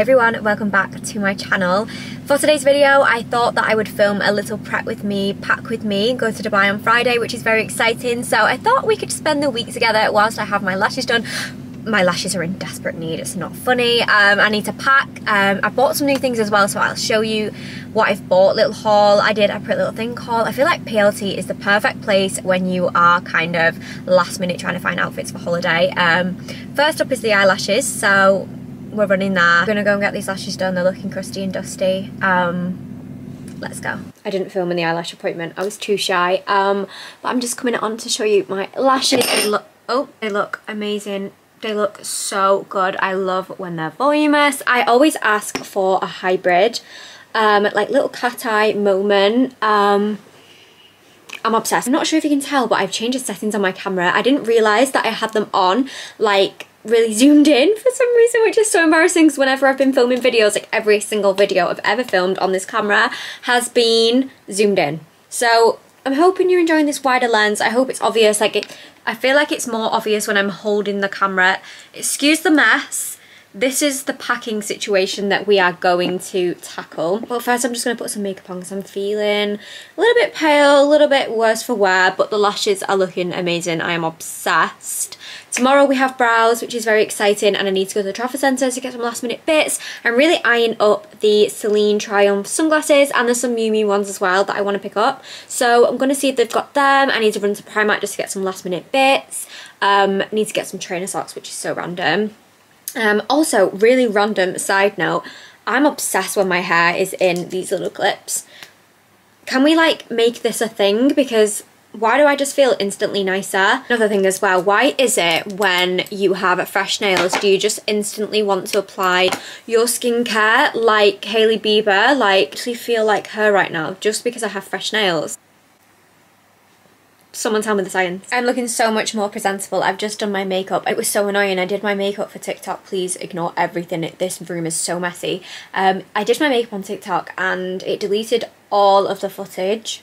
everyone, welcome back to my channel. For today's video, I thought that I would film a little prep with me, pack with me, go to Dubai on Friday, which is very exciting. So I thought we could spend the week together whilst I have my lashes done. My lashes are in desperate need it's not funny. Um, I need to pack. Um, I bought some new things as well so I'll show you what I've bought. Little haul I did a pretty little thing haul I feel like PLT is the perfect place when you are kind of last minute trying to find outfits for holiday. Um, first up is the eyelashes so we're running there. I'm gonna go and get these lashes done. They're looking crusty and dusty. Um, let's go. I didn't film in the eyelash appointment. I was too shy. Um, but I'm just coming on to show you my lashes. They look, oh, they look amazing. They look so good. I love when they're voluminous. I always ask for a hybrid, um, like little cat eye moment. Um, I'm obsessed. I'm not sure if you can tell, but I've changed the settings on my camera. I didn't realise that I had them on like really zoomed in for some reason which is so embarrassing because whenever I've been filming videos like every single video I've ever filmed on this camera has been zoomed in so I'm hoping you're enjoying this wider lens I hope it's obvious like it I feel like it's more obvious when I'm holding the camera excuse the mess this is the packing situation that we are going to tackle. But first I'm just going to put some makeup on because I'm feeling a little bit pale, a little bit worse for wear, but the lashes are looking amazing. I am obsessed. Tomorrow we have brows, which is very exciting, and I need to go to the Trafford Centre to get some last minute bits. I'm really eyeing up the Celine Triumph sunglasses, and there's some Miu Miu ones as well that I want to pick up. So I'm going to see if they've got them. I need to run to Primark just to get some last minute bits. Um, need to get some trainer socks, which is so random. Um, also, really random side note, I'm obsessed when my hair is in these little clips. Can we like make this a thing? Because why do I just feel instantly nicer? Another thing as well, why is it when you have fresh nails, do you just instantly want to apply your skincare like Hailey Bieber? Like, I feel like her right now just because I have fresh nails. Someone tell me the science. I'm looking so much more presentable. I've just done my makeup. It was so annoying. I did my makeup for TikTok. Please ignore everything. This room is so messy. Um, I did my makeup on TikTok and it deleted all of the footage.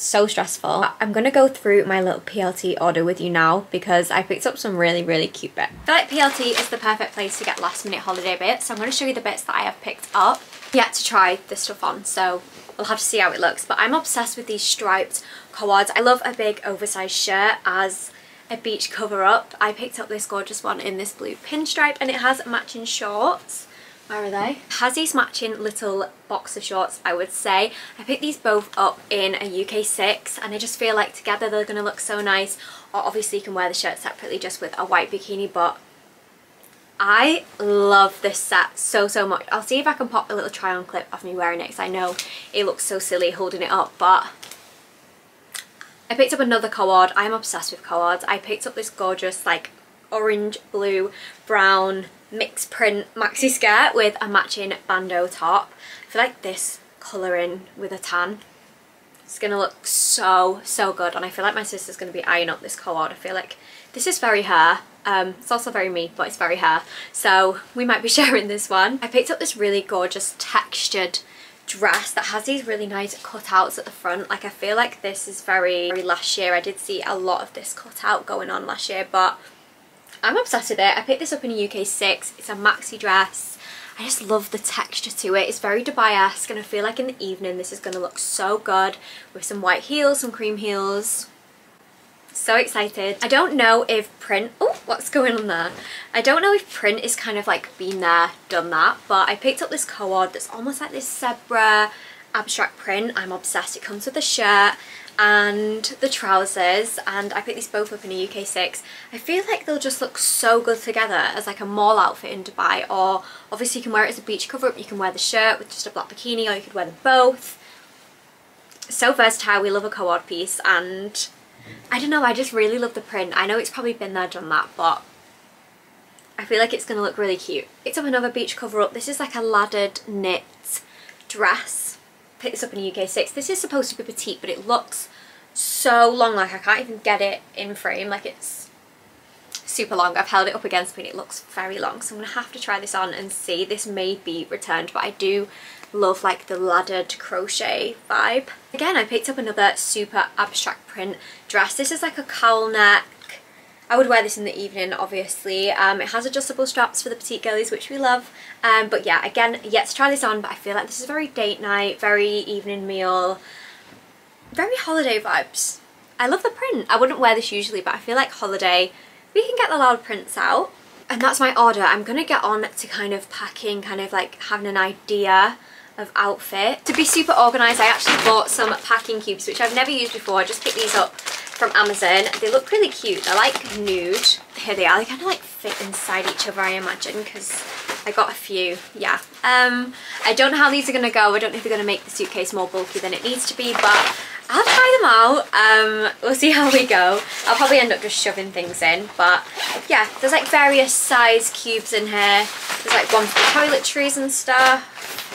So stressful. I'm to go through my little PLT order with you now because I picked up some really, really cute bits. I feel like PLT is the perfect place to get last minute holiday bits. So I'm to show you the bits that I have picked up. Yet to try this stuff on. So we'll have to see how it looks. But I'm obsessed with these striped cards. I love a big oversized shirt as a beach cover up. I picked up this gorgeous one in this blue pinstripe and it has matching shorts. Where are they? These matching little boxer shorts, I would say. I picked these both up in a UK 6 and I just feel like together they're going to look so nice. Or obviously you can wear the shirt separately just with a white bikini, but I love this set so, so much. I'll see if I can pop a little try on clip of me wearing it because I know it looks so silly holding it up, but I picked up another cord. I'm obsessed with cords. I picked up this gorgeous like orange, blue, brown mixed print maxi skirt with a matching bandeau top. I feel like this colouring with a tan it's going to look so, so good. And I feel like my sister's going to be eyeing up this cord. I feel like this is very her. Um, it's also very me, but it's very her. So we might be sharing this one. I picked up this really gorgeous textured dress that has these really nice cutouts at the front. Like I feel like this is very, very last year. I did see a lot of this cutout going on last year, but I'm obsessed with it. I picked this up in a UK 6. It's a maxi dress. I just love the texture to it. It's very Dubai-esque and I feel like in the evening this is going to look so good with some white heels, some cream heels, so excited. I don't know if print, oh, what's going on there? I don't know if print is kind of like been there, done that, but I picked up this cord that's almost like this zebra abstract print. I'm obsessed. It comes with a shirt and the trousers and I picked these both up in a UK 6. I feel like they'll just look so good together as like a mall outfit in Dubai or obviously you can wear it as a beach cover up, you can wear the shirt with just a black bikini or you could wear them both. So versatile, we love a cord piece and I don't know, I just really love the print. I know it's probably been there, done that, but I feel like it's going to look really cute. It's up another beach cover up. This is like a laddered knit dress. Picked this up in a UK 6. This is supposed to be petite, but it looks so long. Like I can't even get it in frame. Like it's super long. I've held it up against me and it looks very long. So I'm going to have to try this on and see. This may be returned, but I do love like the laddered crochet vibe. Again, I picked up another super abstract print dress. This is like a cowl neck I would wear this in the evening obviously. Um, it has adjustable straps for the petite girlies which we love. Um, but yeah, again, yet to try this on but I feel like this is very date night, very evening meal, very holiday vibes. I love the print. I wouldn't wear this usually but I feel like holiday, we can get the loud prints out. And that's my order. I'm going to get on to kind of packing, kind of like having an idea of outfit. To be super organised, I actually bought some packing cubes, which I've never used before. I just picked these up from Amazon. They look really cute. They're like nude. Here they are. They kind of like fit inside each other, I imagine, because I got a few. Yeah. Um, I don't know how these are going to go. I don't know if they're going to make the suitcase more bulky than it needs to be, but I'll try them out. Um, we'll see how we go. I'll probably end up just shoving things in, but yeah, there's like various size cubes in here. There's like one for the toiletries and stuff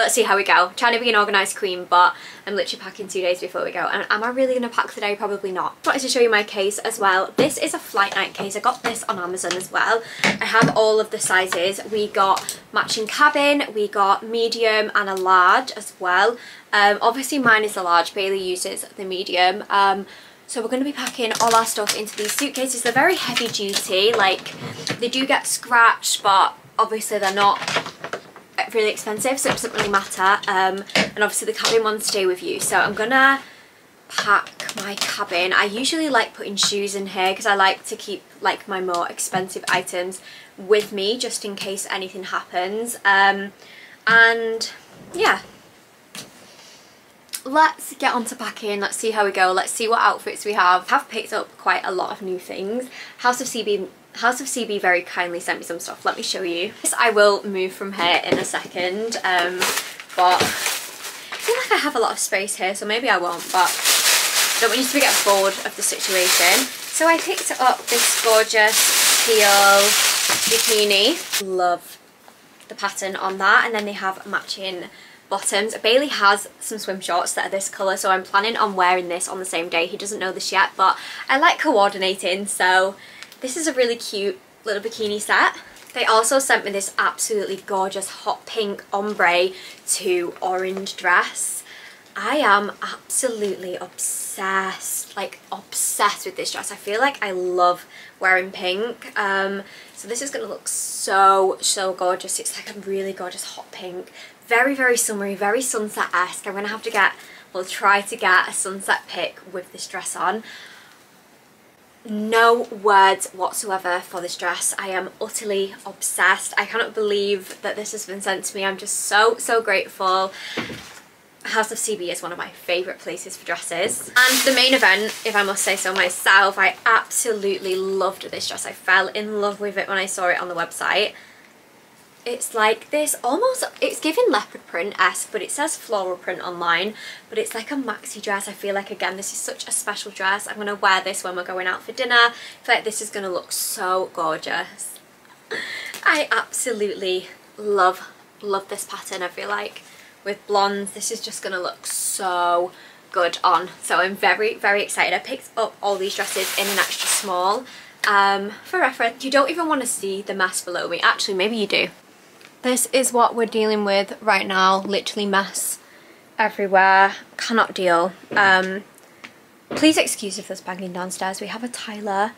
let's see how we go. I'm trying to be an organised queen, but I'm literally packing two days before we go. And am I really going to pack today? Probably not. I wanted to show you my case as well. This is a Flight Knight case. I got this on Amazon as well. I have all of the sizes. We got matching cabin, we got medium and a large as well. Um, obviously mine is a large, Bailey uses the medium. Um, so we're going to be packing all our stuff into these suitcases. They're very heavy duty, like they do get scratched, but obviously they're not really expensive so it doesn't really matter um, and obviously the cabin ones stay with you. So I'm gonna pack my cabin. I usually like putting shoes in here because I like to keep like my more expensive items with me just in case anything happens um, and yeah. Let's get on to packing. Let's see how we go. Let's see what outfits we have. I have picked up quite a lot of new things. House of CB House of CB very kindly sent me some stuff. Let me show you. I will move from here in a second, um, but I feel like I have a lot of space here, so maybe I won't, but I don't want you to get bored of the situation. So I picked up this gorgeous teal bikini. Love the pattern on that, and then they have matching bottoms. Bailey has some swim shorts that are this colour so I'm planning on wearing this on the same day. He doesn't know this yet but I like coordinating so this is a really cute little bikini set. They also sent me this absolutely gorgeous hot pink ombre to orange dress. I am absolutely obsessed, like obsessed with this dress. I feel like I love wearing pink. Um, so this is going to look so, so gorgeous. It's like a really gorgeous hot pink. Very, very summery, very sunset-esque. I'm going to have to get, well try to get a sunset pic with this dress on no words whatsoever for this dress. I am utterly obsessed. I cannot believe that this has been sent to me. I'm just so, so grateful. House of CB is one of my favourite places for dresses. And the main event, if I must say so myself, I absolutely loved this dress. I fell in love with it when I saw it on the website it's like this almost it's giving leopard print-esque but it says floral print online but it's like a maxi dress. I feel like again this is such a special dress. I'm gonna wear this when we're going out for dinner. I feel like this is gonna look so gorgeous. I absolutely love love this pattern. I feel like with blondes this is just gonna look so good on. So I'm very very excited. I picked up all these dresses in an extra small um, for reference. You don't even want to see the mess below me. Actually maybe you do this is what we're dealing with right now, literally mess everywhere, cannot deal. Um, please excuse if there's banging downstairs. We have a tiler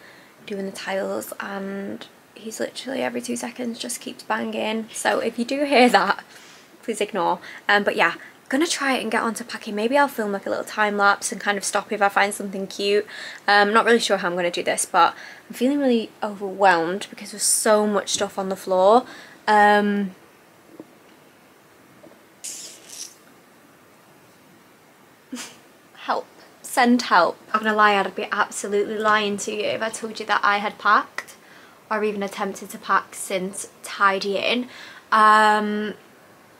doing the tiles and he's literally every two seconds just keeps banging. So if you do hear that, please ignore. Um, but yeah, gonna try it and get onto packing. Maybe I'll film like a little time lapse and kind of stop if I find something cute. I'm um, not really sure how I'm gonna do this, but I'm feeling really overwhelmed because there's so much stuff on the floor. Um, help. Send help. I'm gonna lie, I'd be absolutely lying to you if I told you that I had packed or even attempted to pack since tidying. Um,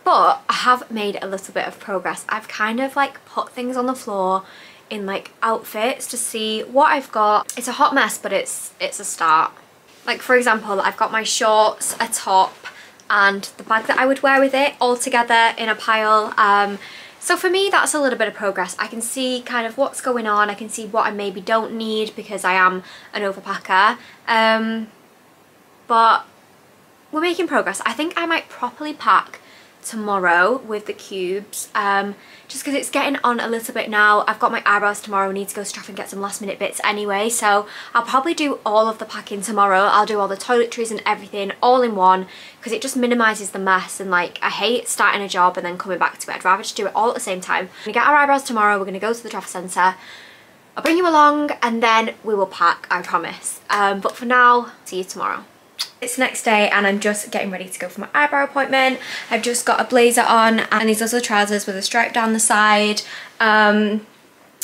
but I have made a little bit of progress. I've kind of like put things on the floor in like outfits to see what I've got. It's a hot mess, but it's it's a start. Like for example, I've got my shorts, a top, and the bag that I would wear with it all together in a pile. Um, so for me, that's a little bit of progress. I can see kind of what's going on. I can see what I maybe don't need because I am an overpacker. Um, but we're making progress. I think I might properly pack tomorrow with the cubes um, just because it's getting on a little bit now. I've got my eyebrows tomorrow. I need to go to and get some last minute bits anyway. So I'll probably do all of the packing tomorrow. I'll do all the toiletries and everything all in one because it just minimises the mess and like I hate starting a job and then coming back to it. I'd rather just do it all at the same time. To get our eyebrows tomorrow. We're going to go to the Trafford Centre. I'll bring you along and then we will pack, I promise. Um, but for now, see you tomorrow. It's next day and I'm just getting ready to go for my eyebrow appointment. I've just got a blazer on and these little trousers with a stripe down the side. Um,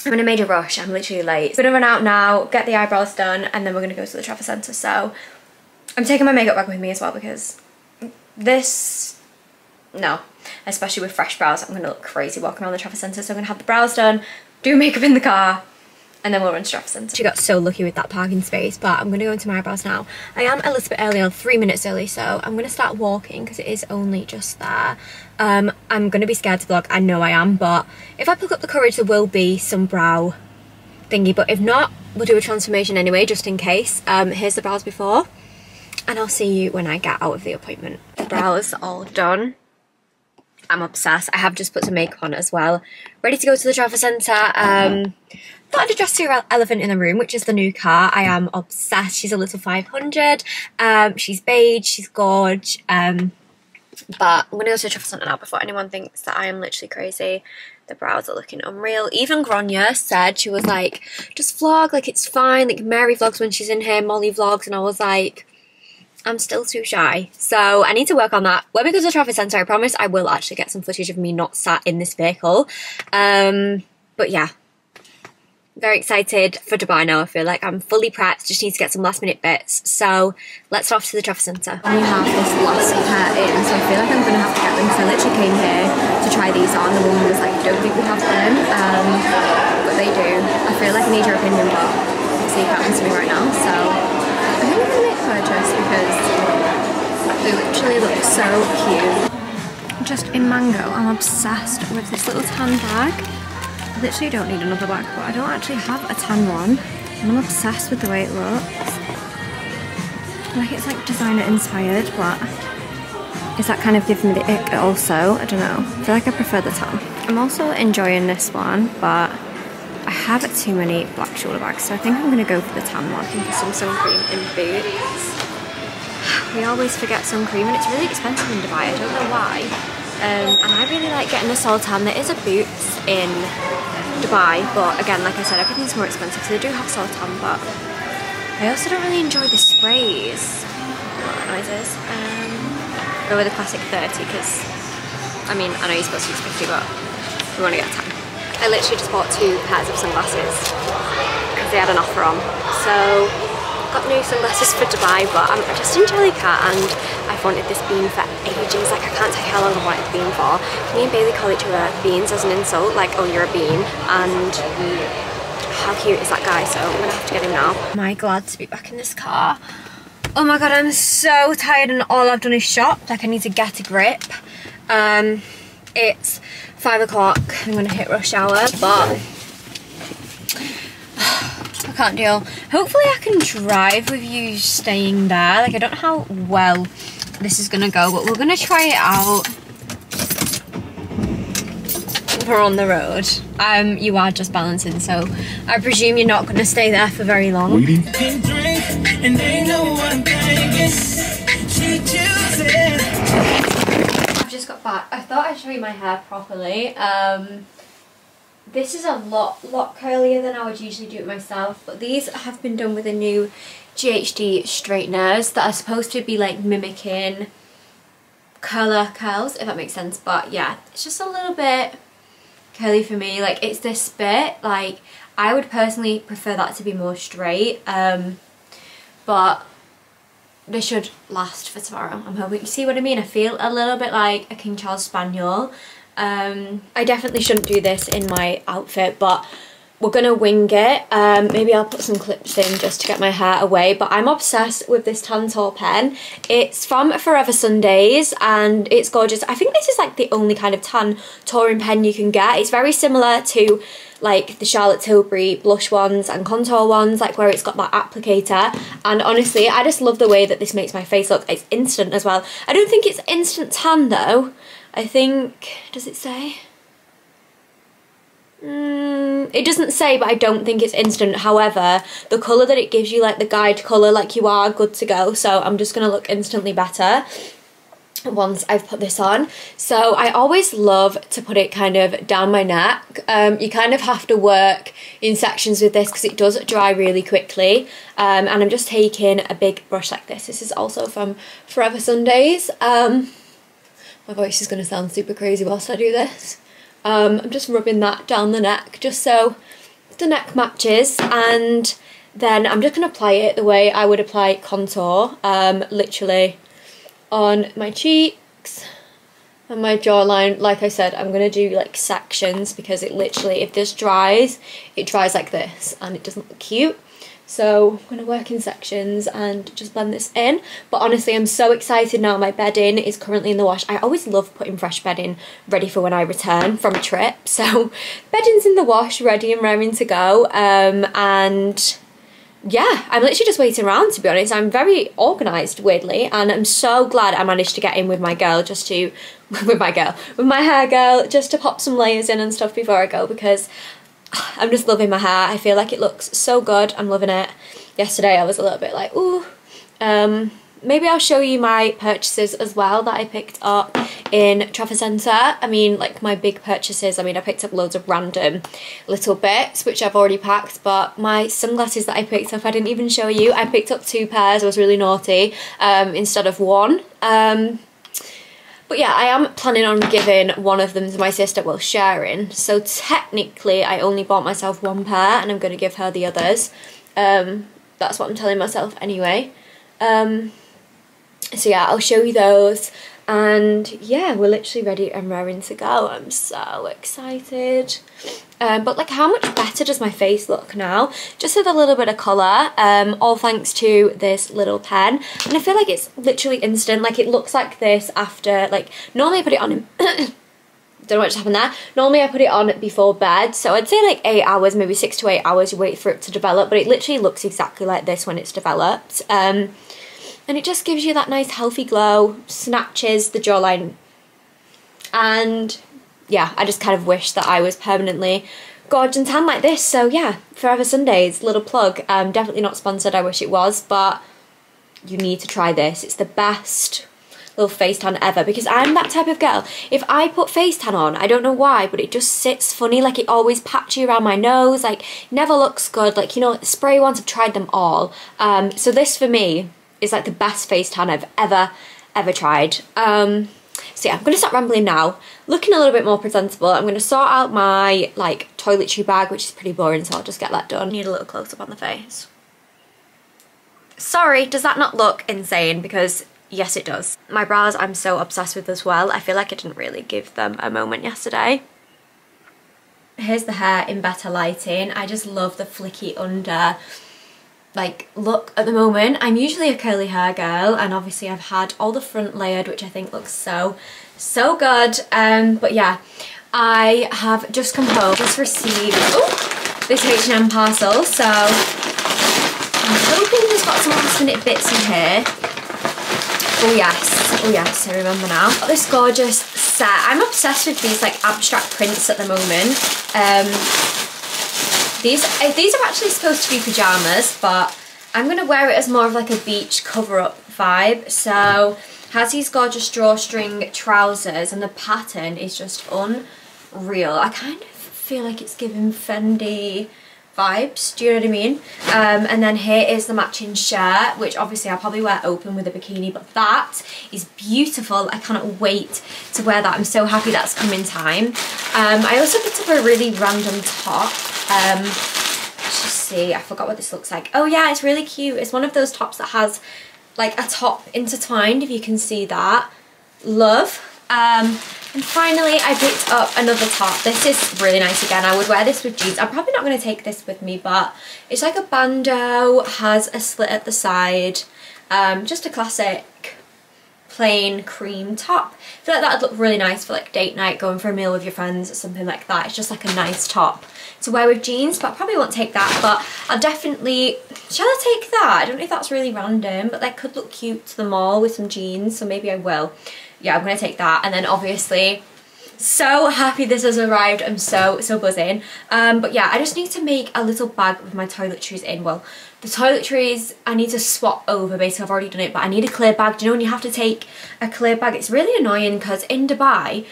I'm in a major rush, I'm literally late. I'm gonna run out now, get the eyebrows done, and then we're gonna go to the Trafford Centre. So I'm taking my makeup bag with me as well because this, no, especially with fresh brows, I'm gonna look crazy walking around the Trafford Centre. So I'm gonna have the brows done, do makeup in the car, and then we'll run to Jefferson. She got so lucky with that parking space, but I'm going to go into my eyebrows now. I am a little bit early, I'm three minutes early, so I'm going to start walking because it is only just there. Um, I'm going to be scared to vlog, I know I am, but if I pick up the courage, there will be some brow thingy, but if not, we'll do a transformation anyway, just in case. Um, here's the brows before, and I'll see you when I get out of the appointment. The brows all done. I'm obsessed. I have just put some makeup on as well. Ready to go to the Trafford Centre. Um, thought I'd address your elephant in the room, which is the new car. I am obsessed. She's a little 500. Um, she's beige, she's gorge. Um, but I'm going to go to the Trafford Centre now before anyone thinks that I am literally crazy. The brows are looking unreal. Even Grania said, she was like, just vlog, like it's fine. Like Mary vlogs when she's in here, Molly vlogs. And I was like, I'm still too shy. So I need to work on that. When we go to the Trafford Centre, I promise I will actually get some footage of me not sat in this vehicle. Um, but yeah, very excited for Dubai now. I feel like I'm fully prepped, just need to get some last minute bits. So let's off to the Trafford Centre. We have this last pair in, so I feel like I'm going to have to get them because I literally came here to try these on. The woman was like, don't think we have them, um, but they do. I feel like I need your opinion, but see if happens to me right now. So I purchase because they literally look so cute. Just in Mango, I'm obsessed with this little tan bag I literally don't need another bag, but I don't actually have a tan one. I'm obsessed with the way it looks. Like it's like designer inspired, but is that kind of giving me the ick also? I don't know. I feel like I prefer the tan. I'm also enjoying this one, but have too many black shoulder bags, so I think I'm gonna go for the tan one. For some sun cream in boots. We always forget sun cream and it's really expensive in Dubai, I don't know why. Um, and I really like getting a Soltan. There is a Boots in Dubai, but again, like I said, everything's more expensive, so they do have Soltan, but I also don't really enjoy the sprays. What noises? Um, go with the classic 30, because, I mean, I know you're supposed to use 50, but we want to get a tan. I literally just bought two pairs of sunglasses, because they had an offer on. So, got new sunglasses for Dubai, but I'm just in Jellycat, and I've wanted this bean for ages. Like I can't tell how long I've wanted the bean for. Me and Bailey call each other beans as an insult, like, oh, you're a bean. And how cute is that guy? So I'm gonna have to get him now. I glad to be back in this car? Oh my god, I'm so tired and all I've done is shop. Like I need to get a grip. Um, it's five o'clock. I'm gonna hit rush hour, but I can't deal. Hopefully I can drive with you staying there. Like I don't know how well this is gonna go, but we're gonna try it out. We're on the road. Um, you are just balancing, so I presume you're not gonna stay there for very long. Waiting. I've just got back. I thought I'd show you my hair properly. Um, this is a lot, lot curlier than I would usually do it myself, but these have been done with a new GHD straighteners that are supposed to be like mimicking colour curls, if that makes sense. But yeah, it's just a little bit curly for me. Like it's this bit, like I would personally prefer that to be more straight. Um, but they should last for tomorrow, I'm hoping. You see what I mean? I feel a little bit like a King Charles Spaniel. Um, I definitely shouldn't do this in my outfit, but we're gonna wing it. Um, maybe I'll put some clips in just to get my hair away, but I'm obsessed with this Tantor pen. It's from Forever Sundays and it's gorgeous. I think this is like the only kind of tan touring pen you can get. It's very similar to like the Charlotte Tilbury blush ones and contour ones, like where it's got that applicator. And honestly, I just love the way that this makes my face look. It's instant as well. I don't think it's instant tan though. I think, does it say? Mm, it doesn't say, but I don't think it's instant. However, the colour that it gives you, like the guide colour, like you are good to go. So I'm just going to look instantly better once I've put this on. So I always love to put it kind of down my neck. Um, you kind of have to work in sections with this because it does dry really quickly. Um, and I'm just taking a big brush like this. This is also from Forever Sundays. Um, my voice is going to sound super crazy whilst I do this. Um, I'm just rubbing that down the neck just so the neck matches and then I'm just going to apply it the way I would apply contour, um, literally on my cheeks and my jawline. Like I said, I'm going to do like sections because it literally, if this dries, it dries like this and it doesn't look cute. So I'm going to work in sections and just blend this in. But honestly, I'm so excited now. My bedding is currently in the wash. I always love putting fresh bedding ready for when I return from a trip. So bedding's in the wash, ready and raring to go. Um, and yeah, I'm literally just waiting around to be honest. I'm very organised, weirdly, and I'm so glad I managed to get in with my girl just to, with my girl, with my hair girl, just to pop some layers in and stuff before I go because I'm just loving my hair. I feel like it looks so good. I'm loving it. Yesterday I was a little bit like, ooh. Um, maybe I'll show you my purchases as well that I picked up in Trafford Centre. I mean, like my big purchases, I mean, I picked up loads of random little bits, which I've already packed, but my sunglasses that I picked up, I didn't even show you. I picked up two pairs, I was really naughty, um, instead of one. Um, but yeah, I am planning on giving one of them to my sister while sharing. So technically, I only bought myself one pair and I'm going to give her the others. Um, that's what I'm telling myself anyway. Um, so yeah, I'll show you those. And yeah, we're literally ready and raring to go. I'm so excited. Um, but like how much better does my face look now? Just with a little bit of colour, um, all thanks to this little pen. And I feel like it's literally instant, like it looks like this after, like normally I put it on don't know what just happened there. Normally I put it on before bed, so I'd say like 8 hours, maybe 6 to 8 hours you wait for it to develop, but it literally looks exactly like this when it's developed. Um, and it just gives you that nice healthy glow, snatches the jawline. And yeah, I just kind of wish that I was permanently gorgeous and tan like this. So yeah, Forever Sundays, little plug. Um, definitely not sponsored, I wish it was, but you need to try this. It's the best little face tan ever because I'm that type of girl. If I put face tan on, I don't know why, but it just sits funny. Like it always patchy around my nose, like never looks good. Like, you know, spray ones, I've tried them all. Um, so this for me is like the best face tan I've ever, ever tried. Um, so yeah, I'm to start rambling now. Looking a little bit more presentable, I'm to sort out my like toiletry bag, which is pretty boring, so I'll just get that done. Need a little close-up on the face. Sorry, does that not look insane? Because yes, it does. My brows I'm so obsessed with as well. I feel like I didn't really give them a moment yesterday. Here's the hair in better lighting. I just love the flicky under like look at the moment. I'm usually a curly hair girl and obviously I've had all the front layered which I think looks so, so good. Um, but yeah, I have just come home, just received this H&M parcel. So I'm hoping there's got some last minute bits in here. Oh yes, oh yes, I remember now. Got this gorgeous set. I'm obsessed with these like abstract prints at the moment. Um, these, uh, these are actually supposed to be pyjamas, but I'm going to wear it as more of like a beach cover-up vibe. So has these gorgeous drawstring trousers and the pattern is just unreal. I kind of feel like it's giving Fendi vibes, do you know what I mean? Um, and then here is the matching shirt, which obviously I'll probably wear open with a bikini, but that is beautiful. I cannot wait to wear that. I'm so happy that's come in time. Um, I also picked up a really random top. Um, let's just see, I forgot what this looks like. Oh yeah, it's really cute. It's one of those tops that has like a top intertwined, if you can see that. Love. Um, and finally, I picked up another top. This is really nice again. I would wear this with jeans. I'm probably not going to take this with me, but it's like a bandeau, has a slit at the side. Um, just a classic plain cream top. I feel like that would look really nice for like date night, going for a meal with your friends or something like that. It's just like a nice top to wear with jeans, but I probably won't take that, but I'll definitely, shall I take that? I don't know if that's really random, but that could look cute to the mall with some jeans, so maybe I will. Yeah, I'm to take that. And then obviously so happy this has arrived. I'm so, so buzzing. Um, but yeah, I just need to make a little bag with my toiletries in. Well, the toiletries I need to swap over basically I've already done it but I need a clear bag do you know when you have to take a clear bag it's really annoying because in Dubai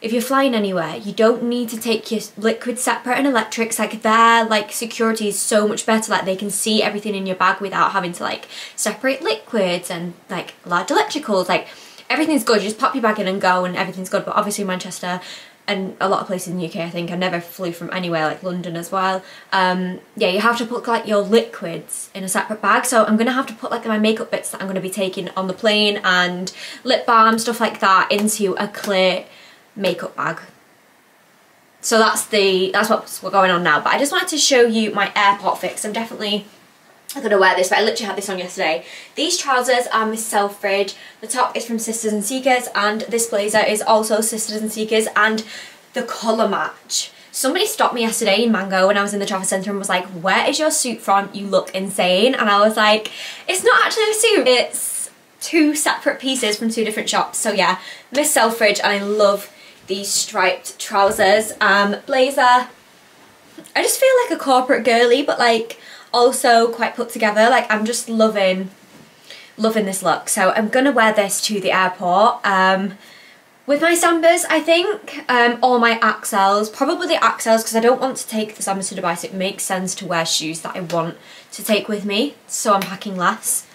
if you're flying anywhere you don't need to take your liquid separate and electrics like their like security is so much better like they can see everything in your bag without having to like separate liquids and like large electricals like everything's good you just pop your bag in and go and everything's good. But obviously Manchester and a lot of places in the UK I think I never flew from anywhere like London as well. Um, yeah you have to put like your liquids in a separate bag. So I'm gonna have to put like my makeup bits that I'm gonna be taking on the plane and lip balm stuff like that into a clear makeup bag. So that's the that's what's going on now. But I just wanted to show you my airport fix. I'm definitely I'm gonna wear this, but I literally had this on yesterday. These trousers are Miss Selfridge. The top is from Sisters and Seekers, and this blazer is also Sisters and Seekers, and the colour match. Somebody stopped me yesterday in Mango when I was in the Trafford Centre and was like, where is your suit from? You look insane. And I was like, it's not actually a suit, it's two separate pieces from two different shops. So yeah, Miss Selfridge, and I love these striped trousers. Um, blazer, I just feel like a corporate girly, but like also quite put together. Like I'm just loving, loving this look. So I'm gonna wear this to the airport. Um, with my Sambas, I think, um, or my Accels, probably the Accels because I don't want to take the Sambas to Dubai so it makes sense to wear shoes that I want to take with me so I'm packing less.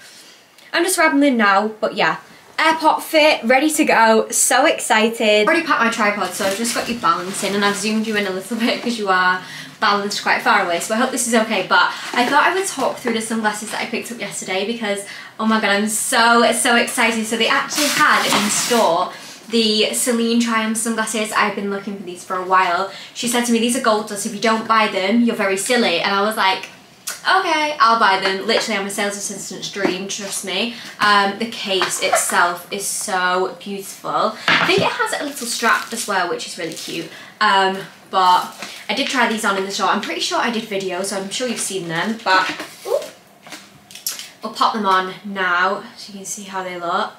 I'm just rambling now, but yeah, airport fit, ready to go, so excited. already packed my tripod so I've just got you balancing and I've zoomed you in a little bit because you are balanced quite far away so I hope this is okay but I thought I would talk through the sunglasses that I picked up yesterday because oh my god I'm so so excited so they actually had in store the Celine Triumph sunglasses I've been looking for these for a while she said to me these are gold dust if you don't buy them you're very silly and I was like okay, I'll buy them. Literally, I'm a sales assistant's dream, trust me. Um, the case itself is so beautiful. I think it has a little strap as well, which is really cute. Um, but I did try these on in the shop. I'm pretty sure I did videos, so I'm sure you've seen them, but ooh, we'll pop them on now so you can see how they look.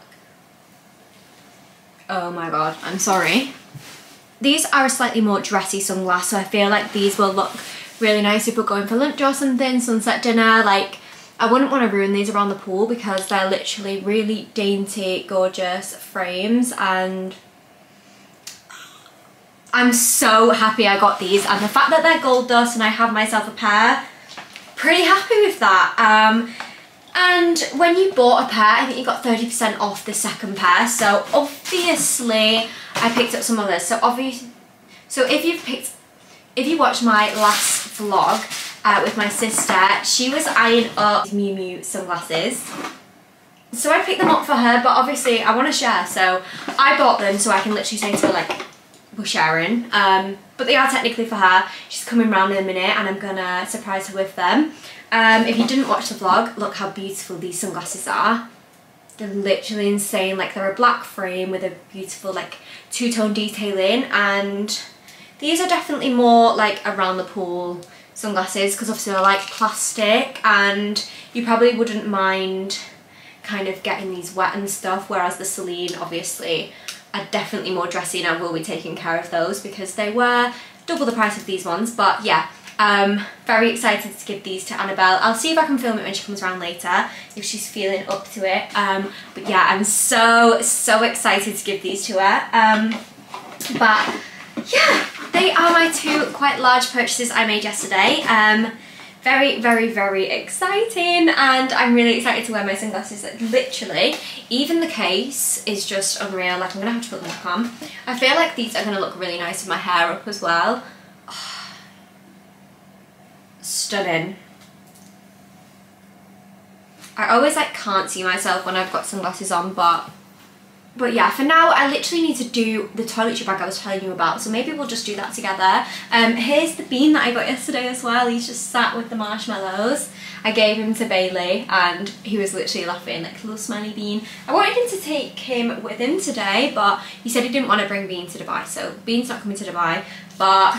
Oh my god, I'm sorry. These are a slightly more dressy sunglass, so I feel like these will look really nice if we're going for lunch or something, sunset dinner, like I wouldn't want to ruin these around the pool because they're literally really dainty, gorgeous frames and I'm so happy I got these and the fact that they're gold dust and I have myself a pair, pretty happy with that. Um, and when you bought a pair, I think you got 30% off the second pair. So obviously I picked up some others. So obviously, so if you've picked, if you watched my last vlog uh, with my sister, she was eyeing up Miu Miu sunglasses. So I picked them up for her, but obviously I want to share. So I bought them so I can literally say to her like, we're sharing. Um, but they are technically for her. She's coming round in a minute and I'm gonna surprise her with them. Um, if you didn't watch the vlog, look how beautiful these sunglasses are. They're literally insane. Like they're a black frame with a beautiful like two-tone detailing and these are definitely more like around the pool sunglasses because obviously they're like plastic and you probably wouldn't mind kind of getting these wet and stuff whereas the Celine obviously are definitely more dressy and I will be taking care of those because they were double the price of these ones but yeah um, very excited to give these to Annabelle. I'll see if I can film it when she comes around later, if she's feeling up to it. Um, but yeah, I'm so, so excited to give these to her. Um, but yeah, they are my two quite large purchases I made yesterday. Um, very, very, very exciting and I'm really excited to wear my sunglasses. Literally, even the case is just unreal. Like I'm gonna have to put them back on. I feel like these are gonna look really nice with my hair up as well. Oh, stunning. I always like can't see myself when I've got sunglasses on but but yeah, for now, I literally need to do the toiletry bag I was telling you about, so maybe we'll just do that together. Um, here's the bean that I got yesterday as well. He's just sat with the marshmallows. I gave him to Bailey and he was literally laughing, like a little smiley bean. I wanted him to take him with him today, but he said he didn't want to bring Bean to Dubai, so Bean's not coming to Dubai, but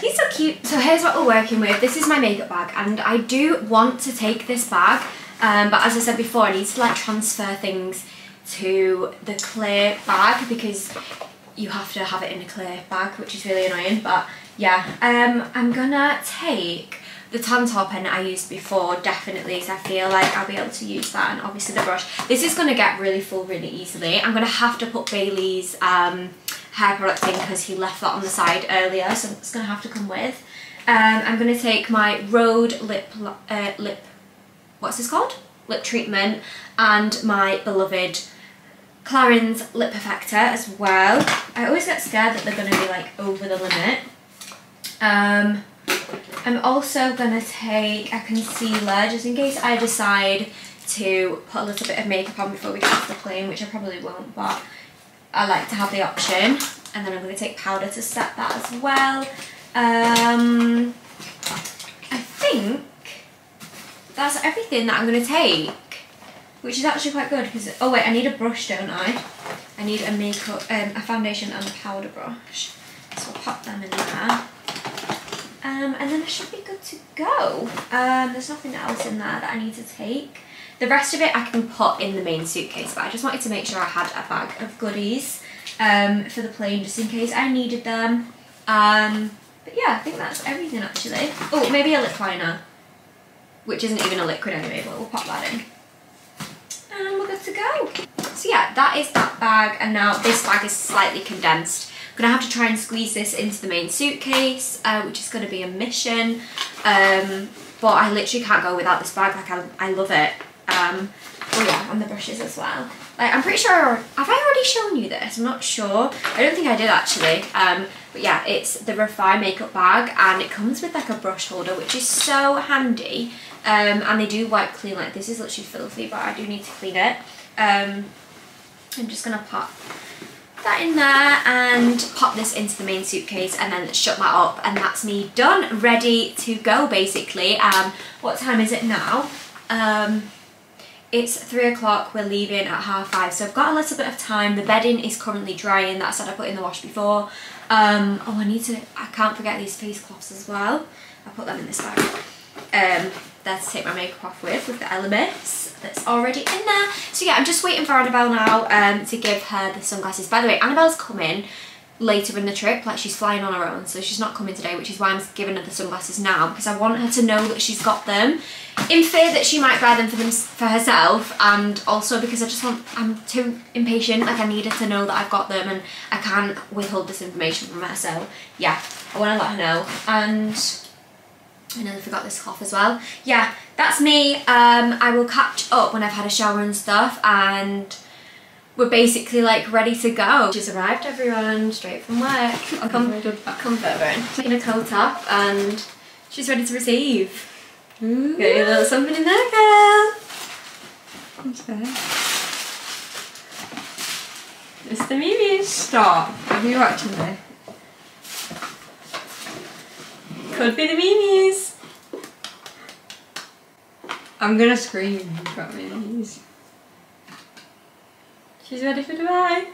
he's so cute. So here's what we're working with. This is my makeup bag, and I do want to take this bag um, but as I said before, I need to like transfer things to the clear bag because you have to have it in a clear bag, which is really annoying. But yeah, um, I'm gonna take the tan top pen I used before definitely because I feel like I'll be able to use that and obviously the brush. This is going to get really full really easily. I'm going to have to put Bailey's um, hair product in because he left that on the side earlier so it's going to have to come with. Um, I'm going to take my Rhode lip, uh, lip, what's this called? Lip treatment and my beloved Clarins Lip Perfector as well. I always get scared that they're going to be like over the limit. Um, I'm also going to take a concealer just in case I decide to put a little bit of makeup on before we get off the plane, which I probably won't, but I like to have the option. And then I'm going to take powder to set that as well. Um, I think that's everything that I'm going to take, which is actually quite good because, oh wait, I need a brush, don't I? I need a makeup, um, a foundation and a powder brush. So I'll pop them in there. Um, and then I should be good to go. Um, there's nothing else in there that I need to take. The rest of it I can put in the main suitcase, but I just wanted to make sure I had a bag of goodies um, for the plane just in case I needed them. Um, but yeah, I think that's everything actually. Oh, maybe a lip liner, which isn't even a liquid anyway, but we'll pop that in. And we're good to go. So yeah, that is that bag, and now this bag is slightly condensed I'm gonna have to try and squeeze this into the main suitcase, uh, which is gonna be a mission. Um, but I literally can't go without this bag, like I, I love it. Um, oh yeah, and the brushes as well. Like I'm pretty sure, have I already shown you this? I'm not sure. I don't think I did actually. Um, but yeah, it's the Refy makeup bag and it comes with like a brush holder, which is so handy. Um, and they do wipe clean, like this is literally filthy, but I do need to clean it. Um, I'm just gonna pop that in there and pop this into the main suitcase and then shut that up and that's me done, ready to go basically. Um, what time is it now? Um, it's three o'clock, we're leaving at half five, so I've got a little bit of time. The bedding is currently drying, that's what I put in the wash before. Um, oh, I need to, I can't forget these face cloths as well. I put them in this bag. Um, there to take my makeup off with, with the Elemis that's already in there. So yeah, I'm just waiting for Annabelle now um, to give her the sunglasses. By the way, Annabelle's coming later in the trip, like she's flying on her own, so she's not coming today, which is why I'm giving her the sunglasses now, because I want her to know that she's got them, in fear that she might buy them for them for herself, and also because I just want, I'm too impatient, like I need her to know that I've got them, and I can't withhold this information from her, so yeah, I want to let her know, and I nearly forgot this cloth as well. Yeah, that's me. Um, I will catch up when I've had a shower and stuff and we're basically like ready to go. She's arrived everyone, straight from work. I'll come, come further in. Taking a coat off and she's ready to receive. Ooh. Got a little something in there, girl. Okay. Mr. Mimi, stop. Are you watching this? Could be the Mimis. I'm gonna scream if you've got. She's ready for Dubai.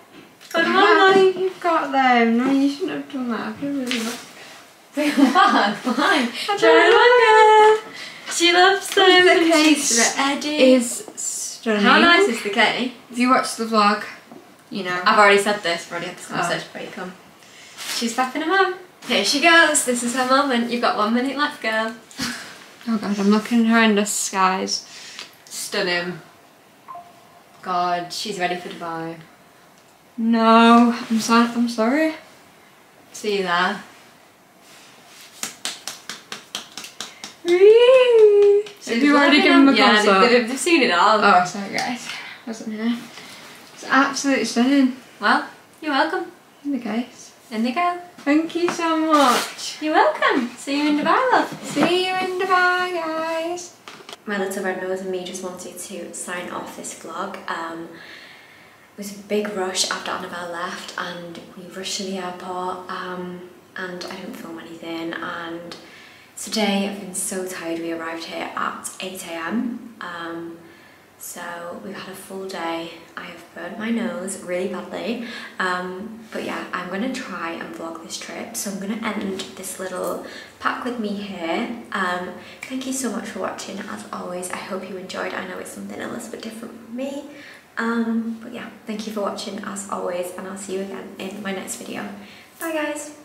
Put them on, Molly. You've got them. No, you shouldn't have done that. I feel really bad. Fine, fine. Try one, She loves them. The case ready. is stunning. How nice is the cake? If you watch the vlog, you know. I've already said this, I've already had this Oh. conversation before you come. She's fapping her mum. Here she goes, this is her moment. You've got one minute left, girl. Oh god, I'm looking at her in the skies. Stunning. God, she's ready for Dubai. No, I'm so I'm sorry. See you there. Have you already given them a Yeah, they, up? they've, they've seen it all. Oh, sorry guys. Wasn't here. It's absolutely stunning. Well, you're welcome. In the case. In they go. Thank you so much. You're welcome. See you in Dubai, love. See you in Dubai, guys. My little red nose and me just wanted to sign off this vlog. Um, it was a big rush after Annabelle left and we rushed to the airport um, and I didn't film anything and today I've been so tired. We arrived here at 8am um, so we've had a full day. I have burned my nose really badly um, but yeah I'm to try and vlog this trip so I'm to end this little pack with me here. Um, thank you so much for watching as always. I hope you enjoyed. I know it's something a little bit different from me. Um, but yeah, thank you for watching as always and I'll see you again in my next video. Bye guys!